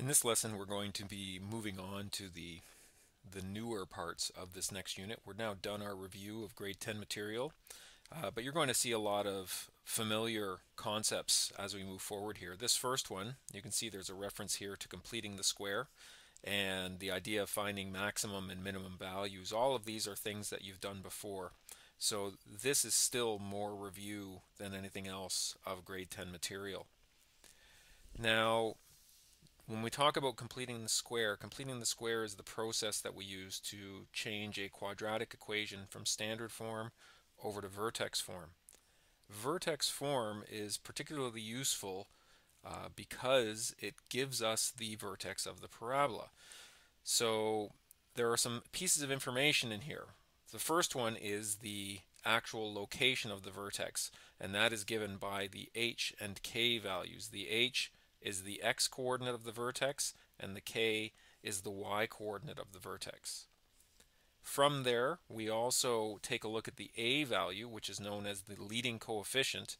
In this lesson we're going to be moving on to the the newer parts of this next unit. We're now done our review of grade 10 material, uh, but you're going to see a lot of familiar concepts as we move forward here. This first one, you can see there's a reference here to completing the square and the idea of finding maximum and minimum values. All of these are things that you've done before. So this is still more review than anything else of grade 10 material. Now, when we talk about completing the square, completing the square is the process that we use to change a quadratic equation from standard form over to vertex form. Vertex form is particularly useful uh, because it gives us the vertex of the parabola. So there are some pieces of information in here. The first one is the actual location of the vertex, and that is given by the h and k values. The h is the x coordinate of the vertex and the k is the y coordinate of the vertex. From there, we also take a look at the a value, which is known as the leading coefficient.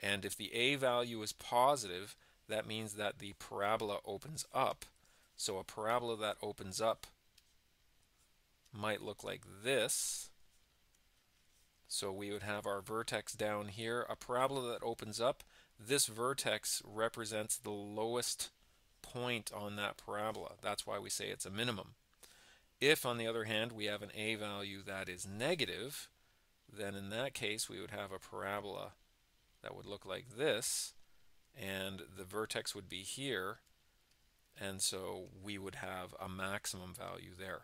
And if the a value is positive, that means that the parabola opens up. So a parabola that opens up might look like this. So we would have our vertex down here. A parabola that opens up this vertex represents the lowest point on that parabola. That's why we say it's a minimum. If, on the other hand, we have an a value that is negative, then in that case we would have a parabola that would look like this, and the vertex would be here, and so we would have a maximum value there.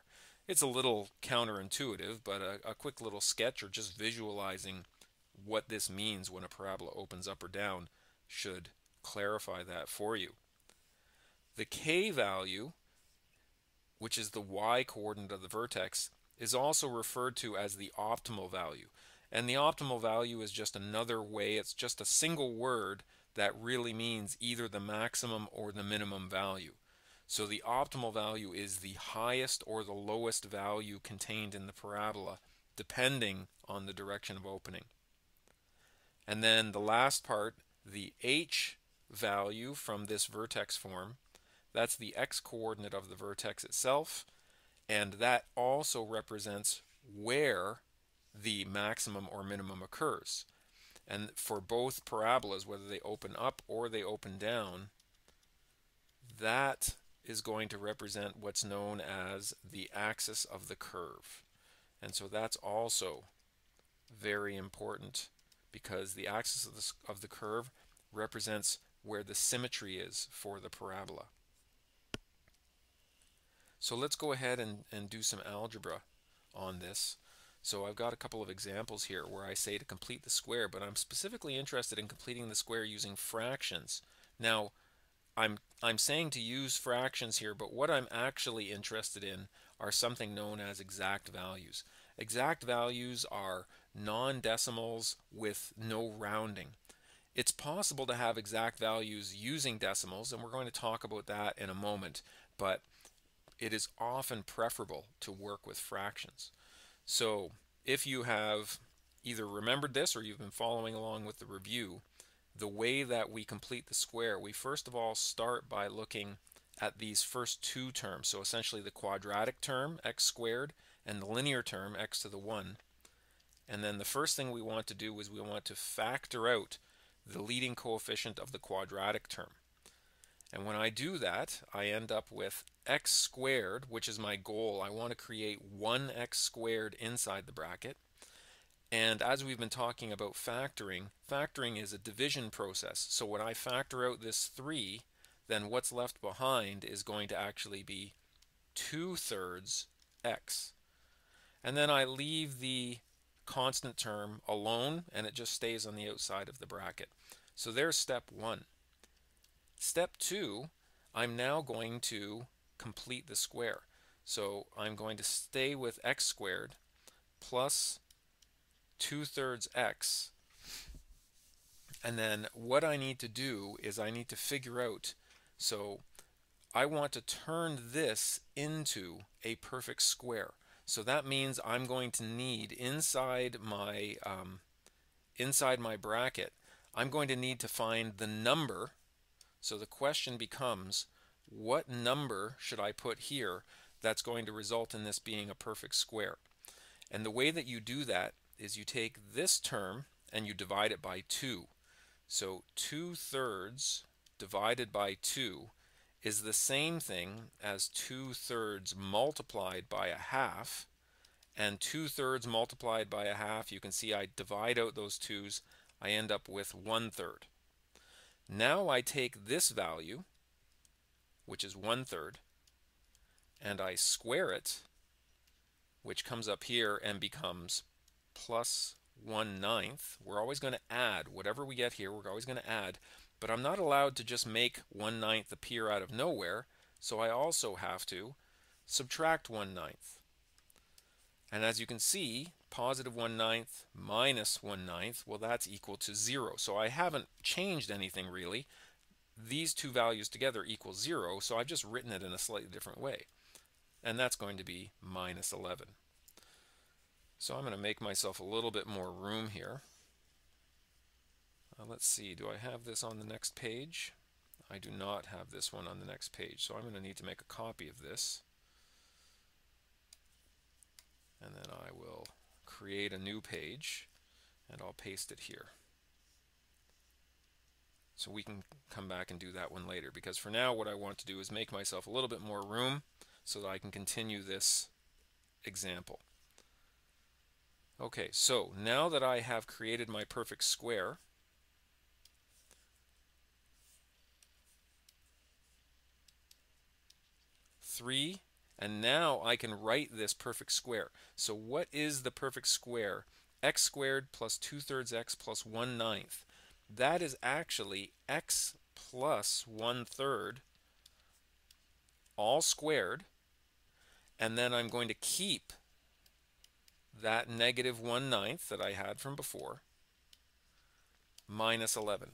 It's a little counterintuitive, but a, a quick little sketch or just visualizing what this means when a parabola opens up or down should clarify that for you. The k value, which is the y coordinate of the vertex, is also referred to as the optimal value. And the optimal value is just another way, it's just a single word that really means either the maximum or the minimum value. So the optimal value is the highest or the lowest value contained in the parabola, depending on the direction of opening. And then the last part the h value from this vertex form. That's the x coordinate of the vertex itself. And that also represents where the maximum or minimum occurs. And for both parabolas, whether they open up or they open down, that is going to represent what's known as the axis of the curve. And so that's also very important because the axis of the, of the curve represents where the symmetry is for the parabola. So let's go ahead and, and do some algebra on this. So I've got a couple of examples here where I say to complete the square, but I'm specifically interested in completing the square using fractions. Now, I'm, I'm saying to use fractions here, but what I'm actually interested in are something known as exact values. Exact values are non-decimals with no rounding. It's possible to have exact values using decimals, and we're going to talk about that in a moment, but it is often preferable to work with fractions. So if you have either remembered this or you've been following along with the review, the way that we complete the square, we first of all start by looking at these first two terms. So essentially the quadratic term, x squared, and the linear term, x to the 1. And then the first thing we want to do is we want to factor out the leading coefficient of the quadratic term. And when I do that, I end up with x squared, which is my goal. I want to create 1x squared inside the bracket. And as we've been talking about factoring, factoring is a division process. So when I factor out this 3, then what's left behind is going to actually be 2 thirds x. And then I leave the constant term alone and it just stays on the outside of the bracket. So there's step one. Step two, I'm now going to complete the square. So I'm going to stay with x squared plus 2 thirds x. And then what I need to do is I need to figure out, so I want to turn this into a perfect square. So that means I'm going to need inside my um, inside my bracket, I'm going to need to find the number. So the question becomes, what number should I put here that's going to result in this being a perfect square? And the way that you do that is you take this term and you divide it by 2. So 2 thirds divided by 2 is the same thing as 2 thirds multiplied by a half. And 2 thirds multiplied by a half, you can see I divide out those 2's, I end up with 1 third. Now I take this value, which is 1 third, and I square it, which comes up here and becomes plus 1 ninth. We're always going to add, whatever we get here, we're always going to add, but I'm not allowed to just make 1 ninth appear out of nowhere, so I also have to subtract 1 ninth. And as you can see, positive 1 ninth minus 1 ninth, well that's equal to 0. So I haven't changed anything really. These two values together equal 0, so I've just written it in a slightly different way. And that's going to be minus 11. So I'm going to make myself a little bit more room here. Uh, let's see, do I have this on the next page? I do not have this one on the next page, so I'm going to need to make a copy of this and then I will create a new page and I'll paste it here. So we can come back and do that one later because for now what I want to do is make myself a little bit more room so that I can continue this example. Okay, so now that I have created my perfect square, three and now I can write this perfect square. So what is the perfect square? x squared plus 2 thirds x plus 1 ninth. That is actually x plus 1 third all squared. And then I'm going to keep that negative 1 ninth that I had from before minus 11.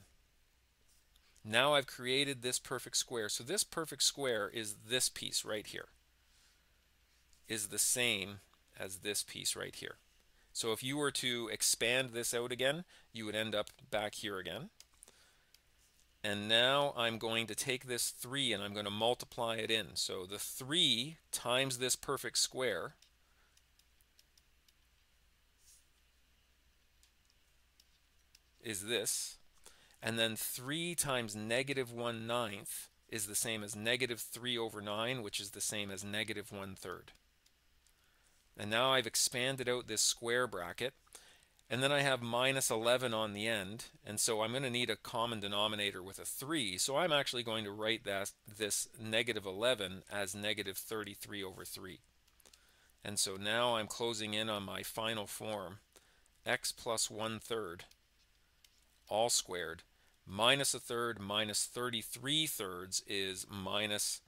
Now I've created this perfect square. So this perfect square is this piece right here is the same as this piece right here. So if you were to expand this out again, you would end up back here again. And now I'm going to take this 3 and I'm going to multiply it in. So the 3 times this perfect square is this. And then 3 times negative 1 ninth is the same as negative 3 over 9, which is the same as negative 1 third. And now I've expanded out this square bracket. And then I have minus 11 on the end. And so I'm going to need a common denominator with a 3. So I'm actually going to write that this negative 11 as negative 33 over 3. And so now I'm closing in on my final form. x plus 1 third all squared minus a third minus 33 thirds is minus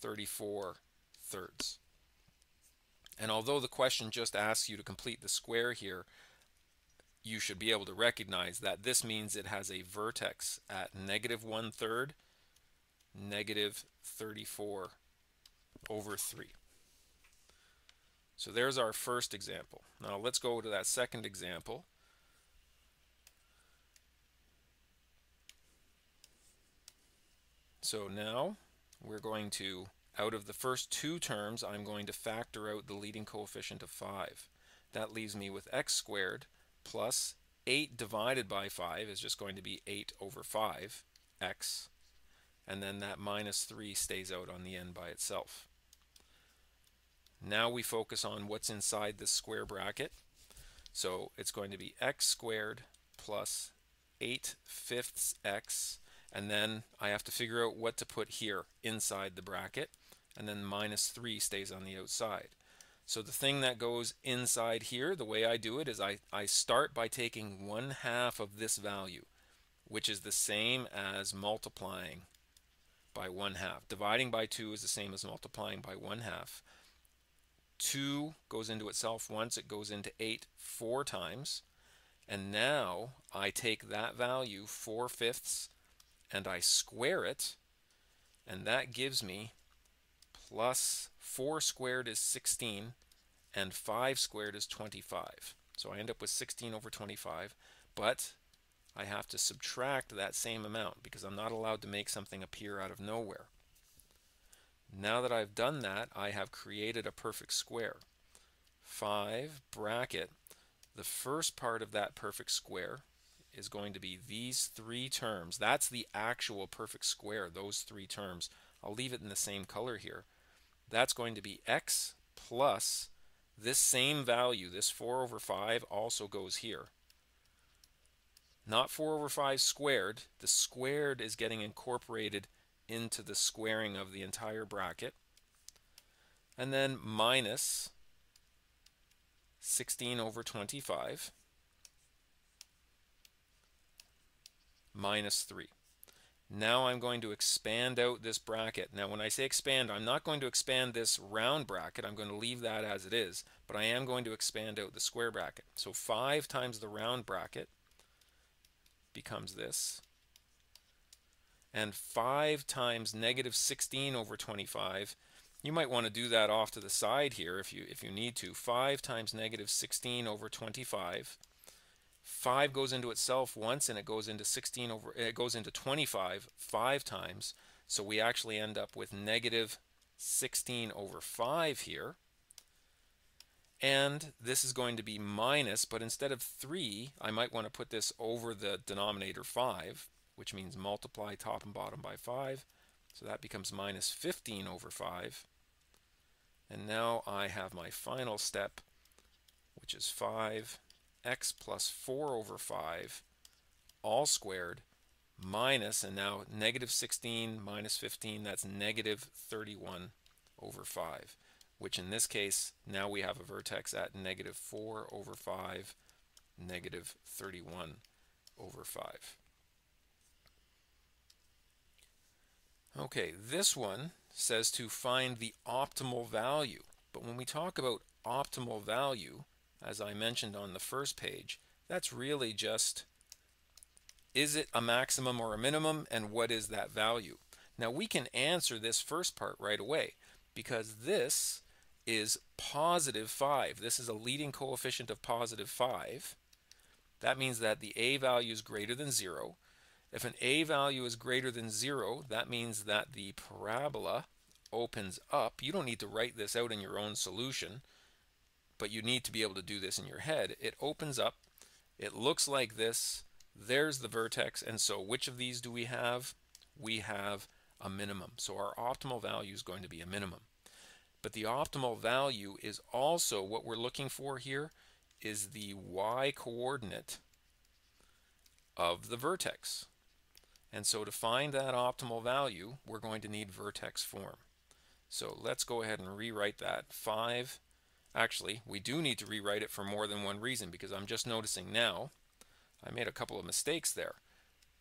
34 thirds. And although the question just asks you to complete the square here, you should be able to recognize that this means it has a vertex at negative one third, negative 34 over 3. So there's our first example. Now let's go to that second example. So now we're going to out of the first two terms, I'm going to factor out the leading coefficient of 5. That leaves me with x squared plus 8 divided by 5 is just going to be 8 over 5, x, and then that minus 3 stays out on the end by itself. Now we focus on what's inside this square bracket. So it's going to be x squared plus 8 fifths x, and then I have to figure out what to put here inside the bracket and then minus 3 stays on the outside. So the thing that goes inside here, the way I do it is I, I start by taking one half of this value, which is the same as multiplying by one half. Dividing by 2 is the same as multiplying by one half. 2 goes into itself once, it goes into 8 four times. And now I take that value, 4 fifths, and I square it, and that gives me plus 4 squared is 16 and 5 squared is 25. So I end up with 16 over 25, but I have to subtract that same amount because I'm not allowed to make something appear out of nowhere. Now that I've done that, I have created a perfect square. 5 bracket, the first part of that perfect square is going to be these three terms. That's the actual perfect square, those three terms. I'll leave it in the same color here. That's going to be x plus this same value, this 4 over 5, also goes here. Not 4 over 5 squared. The squared is getting incorporated into the squaring of the entire bracket. And then minus 16 over 25 minus 3. Now I'm going to expand out this bracket. Now when I say expand, I'm not going to expand this round bracket. I'm going to leave that as it is, but I am going to expand out the square bracket. So 5 times the round bracket becomes this. And 5 times negative 16 over 25, you might want to do that off to the side here if you, if you need to. 5 times negative 16 over 25 5 goes into itself once and it goes into 16 over it goes into 25 five times. So we actually end up with negative 16 over 5 here. And this is going to be minus but instead of 3 I might want to put this over the denominator 5 which means multiply top and bottom by 5 so that becomes minus 15 over 5 and now I have my final step which is 5 x plus 4 over 5 all squared minus, and now negative 16 minus 15, that's negative 31 over 5, which in this case, now we have a vertex at negative 4 over 5, negative 31 over 5. Okay, this one says to find the optimal value. But when we talk about optimal value, as I mentioned on the first page, that's really just is it a maximum or a minimum and what is that value? Now we can answer this first part right away because this is positive 5. This is a leading coefficient of positive 5. That means that the a value is greater than 0. If an a value is greater than 0, that means that the parabola opens up. You don't need to write this out in your own solution but you need to be able to do this in your head. It opens up, it looks like this, there's the vertex, and so which of these do we have? We have a minimum. So our optimal value is going to be a minimum. But the optimal value is also what we're looking for here is the y coordinate of the vertex. And so to find that optimal value, we're going to need vertex form. So let's go ahead and rewrite that. 5 Actually, we do need to rewrite it for more than one reason because I'm just noticing now I made a couple of mistakes there.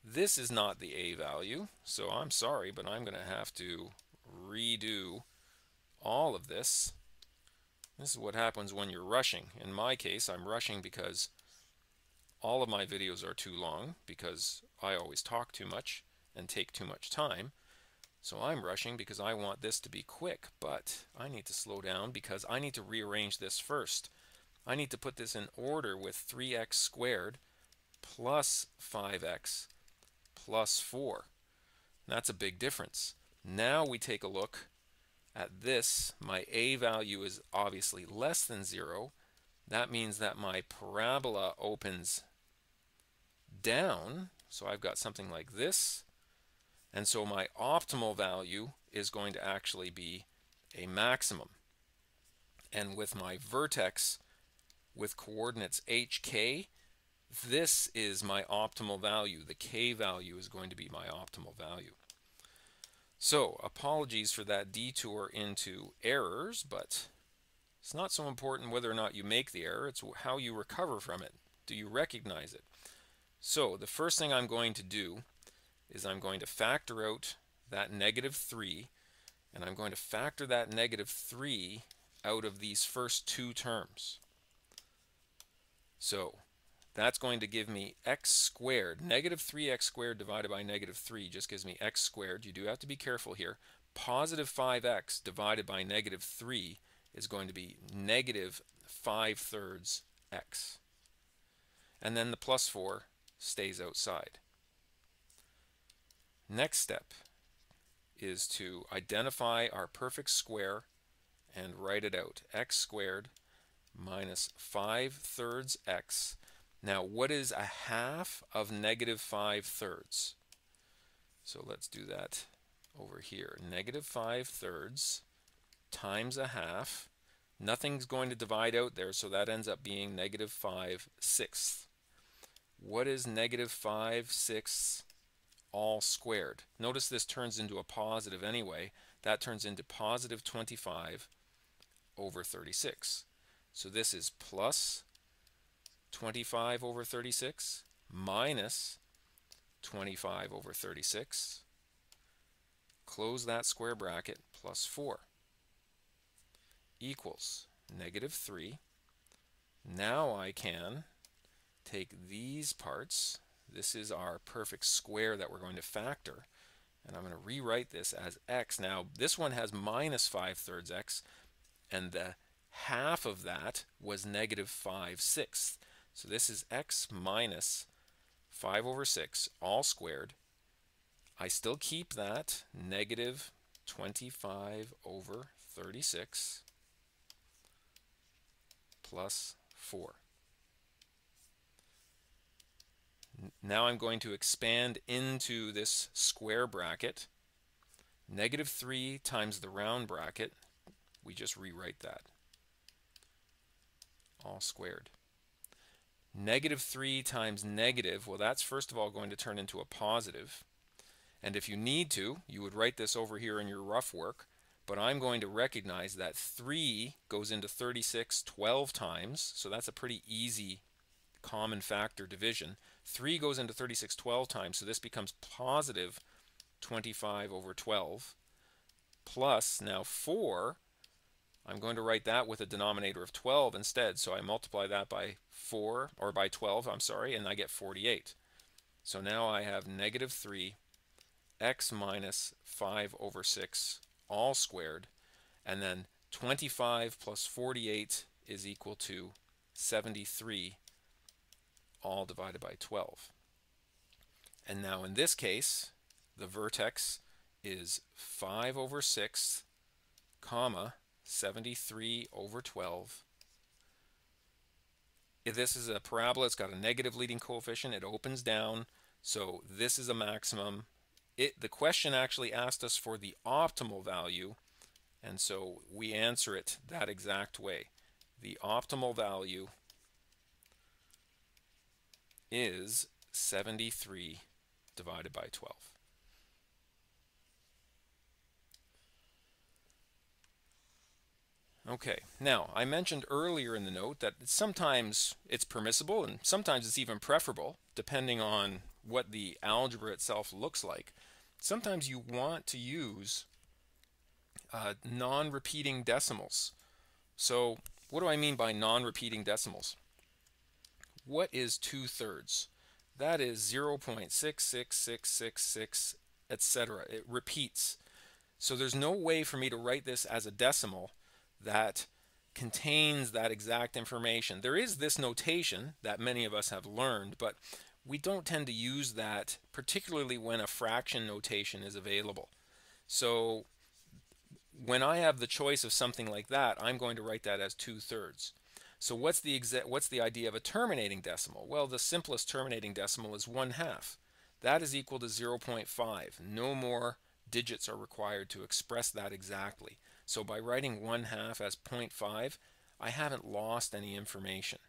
This is not the A value, so I'm sorry, but I'm going to have to redo all of this. This is what happens when you're rushing. In my case, I'm rushing because all of my videos are too long because I always talk too much and take too much time. So I'm rushing because I want this to be quick, but I need to slow down because I need to rearrange this first. I need to put this in order with 3x squared plus 5x plus 4. That's a big difference. Now we take a look at this. My a value is obviously less than 0. That means that my parabola opens down. So I've got something like this and so my optimal value is going to actually be a maximum. And with my vertex with coordinates hk, this is my optimal value. The k value is going to be my optimal value. So apologies for that detour into errors, but it's not so important whether or not you make the error, it's how you recover from it. Do you recognize it? So the first thing I'm going to do is I'm going to factor out that negative 3 and I'm going to factor that negative 3 out of these first two terms. So that's going to give me x squared. Negative 3x squared divided by negative 3 just gives me x squared. You do have to be careful here. Positive 5x divided by negative 3 is going to be negative 5 thirds x. And then the plus 4 stays outside. Next step is to identify our perfect square and write it out. x squared minus 5 thirds x. Now, what is a half of negative 5 thirds? So let's do that over here. Negative 5 thirds times a half. Nothing's going to divide out there, so that ends up being negative 5 sixths. What is negative 5 sixths all squared? Notice this turns into a positive anyway. That turns into positive 25 over 36. So this is plus 25 over 36 minus 25 over 36. Close that square bracket plus 4 equals negative 3. Now I can take these parts. This is our perfect square that we're going to factor. And I'm going to rewrite this as x. Now, this one has minus 5 thirds x, and the half of that was negative 5 sixths. So this is x minus 5 over 6, all squared. I still keep that negative 25 over 36 plus 4. Now I'm going to expand into this square bracket. Negative 3 times the round bracket, we just rewrite that. All squared. Negative 3 times negative, well that's first of all going to turn into a positive. And if you need to, you would write this over here in your rough work but I'm going to recognize that 3 goes into 36 12 times, so that's a pretty easy common factor division. 3 goes into 36 12 times, so this becomes positive 25 over 12, plus now 4, I'm going to write that with a denominator of 12 instead, so I multiply that by 4, or by 12, I'm sorry, and I get 48. So now I have negative 3 x minus 5 over 6 all squared, and then 25 plus 48 is equal to 73 all divided by 12. And now in this case, the vertex is 5 over 6, comma, 73 over 12. If this is a parabola, it's got a negative leading coefficient, it opens down, so this is a maximum, it, the question actually asked us for the optimal value, and so we answer it that exact way. The optimal value is 73 divided by 12. Okay, now I mentioned earlier in the note that sometimes it's permissible and sometimes it's even preferable, depending on what the algebra itself looks like sometimes you want to use uh, non-repeating decimals. So what do I mean by non-repeating decimals? What is two-thirds? That is 0.66666, etc. It repeats. So there's no way for me to write this as a decimal that contains that exact information. There is this notation that many of us have learned, but we don't tend to use that, particularly when a fraction notation is available. So when I have the choice of something like that, I'm going to write that as two-thirds. So what's the exact what's the idea of a terminating decimal? Well, the simplest terminating decimal is one half. That is equal to 0.5. No more digits are required to express that exactly. So by writing one half as 0.5, I haven't lost any information.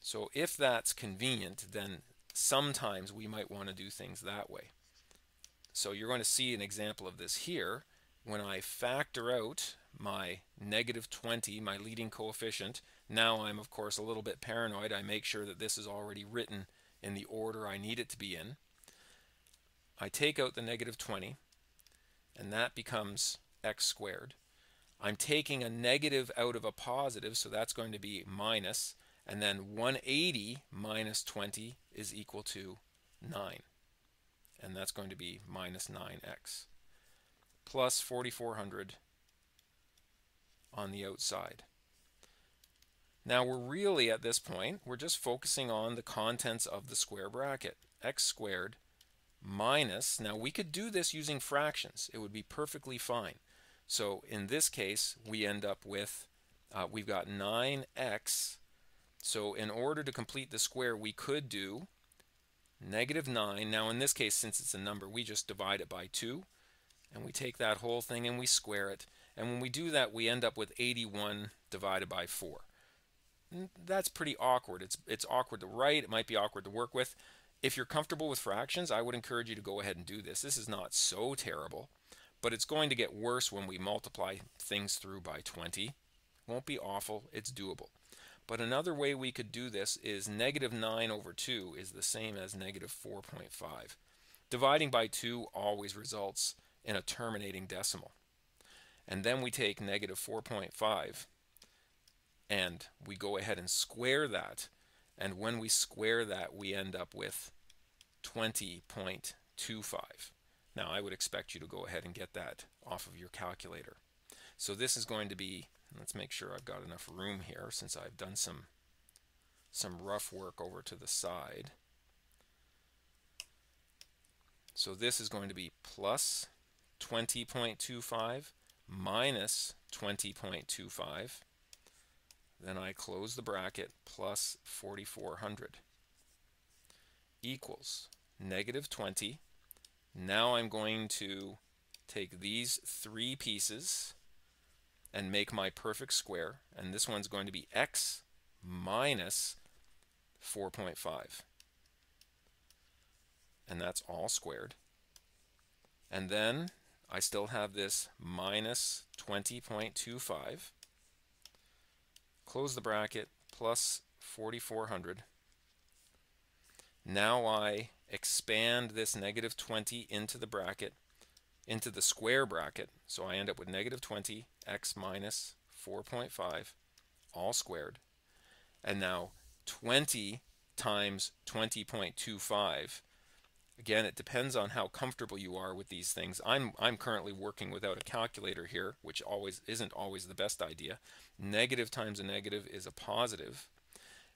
So if that's convenient, then sometimes we might want to do things that way. So you're going to see an example of this here. When I factor out my negative 20, my leading coefficient, now I'm of course a little bit paranoid. I make sure that this is already written in the order I need it to be in. I take out the negative 20, and that becomes x squared. I'm taking a negative out of a positive, so that's going to be minus and then 180 minus 20 is equal to 9. And that's going to be minus 9x plus 4400 on the outside. Now we're really at this point, we're just focusing on the contents of the square bracket. x squared minus, now we could do this using fractions. It would be perfectly fine. So in this case, we end up with, uh, we've got 9x. So in order to complete the square, we could do negative 9. Now in this case, since it's a number, we just divide it by 2. And we take that whole thing and we square it. And when we do that, we end up with 81 divided by 4. And that's pretty awkward. It's, it's awkward to write. It might be awkward to work with. If you're comfortable with fractions, I would encourage you to go ahead and do this. This is not so terrible, but it's going to get worse when we multiply things through by 20. Won't be awful, it's doable. But another way we could do this is negative 9 over 2 is the same as negative 4.5. Dividing by 2 always results in a terminating decimal. And then we take negative 4.5 and we go ahead and square that and when we square that, we end up with 20.25. Now, I would expect you to go ahead and get that off of your calculator. So this is going to be, let's make sure I've got enough room here since I've done some, some rough work over to the side. So this is going to be plus 20.25 minus 20.25 then I close the bracket plus 4400 equals negative 20. Now I'm going to take these three pieces and make my perfect square. And this one's going to be x minus 4.5. And that's all squared. And then I still have this minus 20.25 close the bracket, plus 4400. Now I expand this negative 20 into the bracket, into the square bracket. So I end up with negative 20 x minus 4.5 all squared. And now 20 times 20.25 Again, it depends on how comfortable you are with these things. I'm, I'm currently working without a calculator here, which always isn't always the best idea. Negative times a negative is a positive.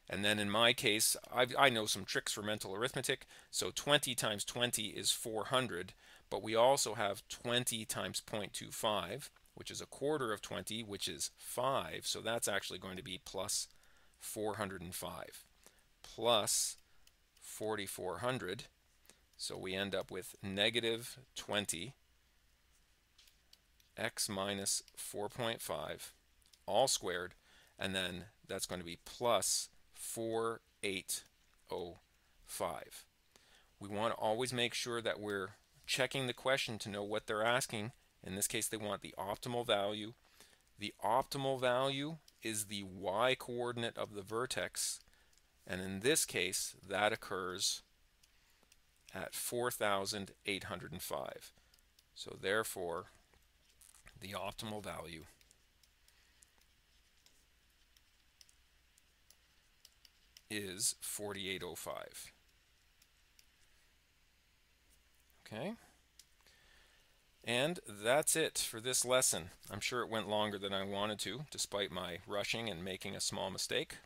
And then in my case, I've, i know some tricks for mental arithmetic. So 20 times 20 is 400, but we also have 20 times 0.25, which is a quarter of 20, which is 5. So that's actually going to be plus 405 plus 4400 so we end up with negative 20 x minus 4.5 all squared and then that's going to be plus 4805. We want to always make sure that we're checking the question to know what they're asking. In this case they want the optimal value. The optimal value is the y coordinate of the vertex and in this case that occurs at 4,805. So therefore, the optimal value is 4805. Okay. And that's it for this lesson. I'm sure it went longer than I wanted to, despite my rushing and making a small mistake.